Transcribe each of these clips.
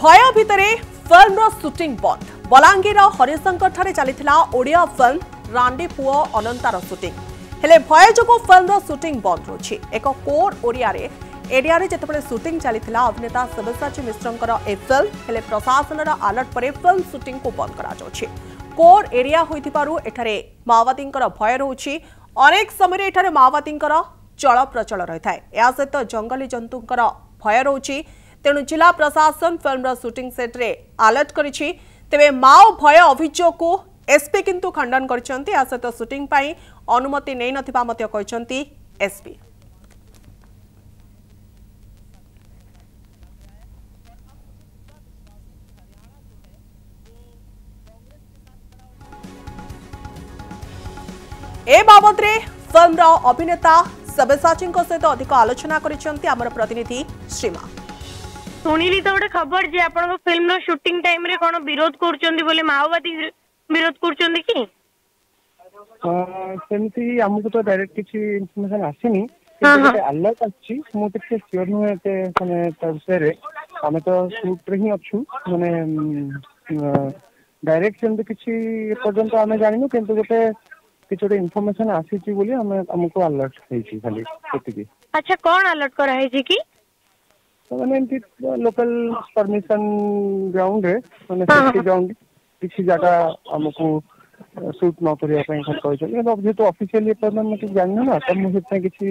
ଭୟ ଭିତରେ ଫିଲ୍ମର ସୁଟିଂ ବନ୍ଦ ବଲାଙ୍ଗୀର ହରିଶଙ୍କରଠାରେ ଚାଲିଥିଲା ଓଡ଼ିଆ ଫିଲ୍ମ ରାଣ୍ଡି ପୁଅ ଅନନ୍ତାର ସୁଟିଂ ହେଲେ ଭୟ ଯୋଗୁଁ ଫିଲ୍ମର ସୁଟିଂ ବନ୍ଦ ରହିଛି ଏକ କୋର୍ ଓଡ଼ିଆରେ ଏରିଆରେ ଯେତେବେଳେ ସୁଟିଂ ଚାଲିଥିଲା ଅଭିନେତା ଶିବସାଚୀ ମିଶ୍ରଙ୍କର ଏ ଫିଲ୍ମ ହେଲେ ପ୍ରଶାସନର ଆଲର୍ଟ ପରେ ଫିଲ୍ମ ସୁଟିଂକୁ ବନ୍ଦ କରାଯାଉଛି କୋର୍ ଏରିଆ ହୋଇଥିବାରୁ ଏଠାରେ ମାଓବାଦୀଙ୍କର ଭୟ ରହୁଛି ଅନେକ ସମୟରେ ଏଠାରେ ମାଓବାଦୀଙ୍କର ଚଳପ୍ରଚଳ ରହିଥାଏ ଏହା ସହିତ ଜଙ୍ଗଲୀ ଜନ୍ତୁଙ୍କର ଭୟ ରହୁଛି ତେଣୁ ଜିଲ୍ଲା ପ୍ରଶାସନ ଫିଲ୍ମର ସୁଟିଂ ସେଟ୍ରେ ଆଲର୍ଟ କରିଛି ତେବେ ମାଓ ଭୟ ଅଭିଯୋଗକୁ ଏସ୍ପି କିନ୍ତୁ ଖଣ୍ଡନ କରିଛନ୍ତି ଏହା ସହିତ ସୁଟିଂ ପାଇଁ ଅନୁମତି ନେଇନଥିବା ମଧ୍ୟ କହିଛନ୍ତି ଏସ୍ପି ଏ ବାବଦରେ ଫିଲ୍ମର ଅଭିନେତା ସବ୍ୟସାଚୀଙ୍କ ସହିତ ଅଧିକ ଆଲୋଚନା କରିଛନ୍ତି ଆମର ପ୍ରତିନିଧି ଶ୍ରୀମା ଶୁଣିଲି ତ ଗୋଟେ ଖବର ଯେ ଆପଣଙ୍କ ଫିଲ୍ମ ର ସୁଟିଂ ରେ କ'ଣ ବିରୋଧ କରୁଛନ୍ତି ବୋଲି ମାଓବାଦୀ ବିରୋଧ କରୁଛନ୍ତି କି ସେମିତି ଆମକୁ ତ ଡାଇରେକ୍ଟ କିଛି ଇନଫର୍ମେସନ ଆସିନି ଆଲର୍ଟ ଆସିଛି ମୁଁ ଟିକେ ସିଓର ନୁହେଁ ଏତେ ମାନେ ତା ବିଷୟରେ ଆମେ ତ ରେ ହିଁ ଅଛୁ ମାନେ ଡାଇରେକ୍ଟ ସେମିତି କିଛି ଏପର୍ଯ୍ୟନ୍ତ ଆମେ ଜାଣିନୁ କିନ୍ତୁ ଗୋଟେ କିଛି ଗୋଟେ ଇନଫର୍ମେସନ ଆସିଛି ବୋଲି ଆମେ ଆମକୁ ଆଲର୍ଟ ହେଇଛି ଖାଲି ସେତିକି ଆଚ୍ଛା କଣ ଆଲର୍ଟ করা হয়েছে কি मैंने लोकल परमिशन ଗ୍ରାଉଣ୍ଡ ରେ ମାନେ ସେଫ୍ଟି ଗ୍ରାଉଣ୍ଡ କିଛି ଜାଗା ଆମକୁ ସୁଟ୍ ନ କରିବା ପାଇଁ ଖାଲି କହିଛନ୍ତି କିନ୍ତୁ ଯେହେତୁ ଅଫିସିଆଲି ଏପର୍ଯ୍ୟନ୍ତ ମୁଁ କିଛି ଜାଣିନି ନା ତ ମୁଁ ସେଥିପାଇଁ କିଛି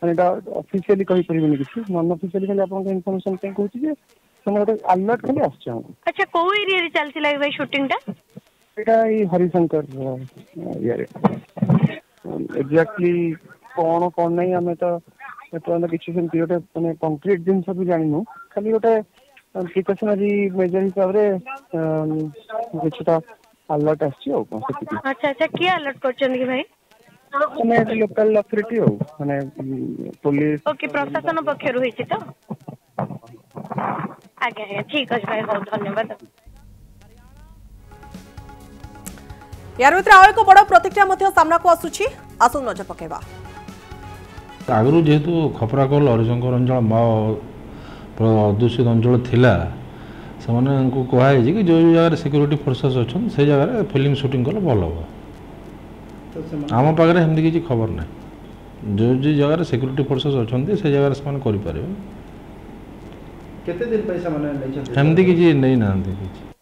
ମାନେ ଏଇଟା ଅଫିସିଆଲି କହିପାରିବିନି କିଛି ନନ୍ ଅଫିସିଆଲି ଖାଲି ଆପଣଙ୍କ ଇନଫର୍ମେସନ ପାଇଁ କହୁଛି ଯେ ମାନେ ଗୋଟେ ଆଲର୍ଟ ଖାଲି ଆସିଛି ଆମକୁ ଆଚ୍ଛା କୋଉ ଏରିଆରେ ଚାଲିଥିଲା ଭାଇ ସୁଟିଂଟା ଏଇଟା ଏଇ ହରିଶଙ୍କର ଇଏରେ ଏକ୍ଜାକ୍ଟଲି କ'ଣ କ'ଣ ନାହିଁ ଆମେ ତ ଏପର୍ଯ୍ୟନ୍ତ କିଛି ସେମିତି ଗୋଟେ ମାନେ କଂକ୍ରିଟ ଜିନିଷ ବି ଜାଣିନୁ ଖାଲି ଗୋଟେ ପ୍ରିକସନାରୀ ମେଜର ହିସାବରେ କିଛିଟା ଆଲର୍ଟ ଆସିଛି ଆଉ କ'ଣ ସେତିକି ଆଚ୍ଛା ଆଚ୍ଛା କିଏ ଆଲର୍ଟ କରିଛନ୍ତି କି ଭାଇ ମାନେ ଲୋକାଲ ଆଉ ମାନେ ପୋଲିସ ଓକେ ପ୍ରଶାସନ ପକ୍ଷରୁ ହେଇଛି ତ ଆଜ୍ଞା ଆଜ୍ଞା ଠିକ ଅଛି ଭାଇ ବହୁତ ଧନ୍ୟବାଦ ୟାର ଭିତରେ ଆଉ ଏକ ବଡ଼ ପ୍ରତିକ୍ରିୟା ମଧ୍ୟ ସାମ୍ନାକୁ ଆସୁଛି ଆସନ୍ତୁ ନଜର ପକାଇବା ଆଗରୁ ଯେହେତୁ ଖପରାକୋଲ ହରିଶଙ୍କର ଅଞ୍ଚଳ ମାଓ ଅଧ୍ୟୁଷିତ ଅଞ୍ଚଳ ଥିଲା ସେମାନଙ୍କୁ କୁହାଯାଇଛି କି ଯେଉଁ ଜାଗାରେ ସିକ୍ୟୁରିଟି ଫୋର୍ସେସ୍ ଅଛନ୍ତି ସେ ଜାଗାରେ ଫିଲ୍ମ ସୁଟିଂ କଲେ ଭଲ ହେବ ଆମ ପାଖରେ ସେମିତି କିଛି ଖବର ନାହିଁ ଯେଉଁ ଯେଉଁ ଜାଗାରେ ସିକ୍ୟୁରିଟି ଫୋର୍ସେସ୍ ଅଛନ୍ତି ସେ ଜାଗାରେ ସେମାନେ କରିପାରିବେ କେତେ ଦିନ ପାଇଁ ସେମାନେ ସେମିତି କିଛି ନେଇନାହାନ୍ତି କିଛି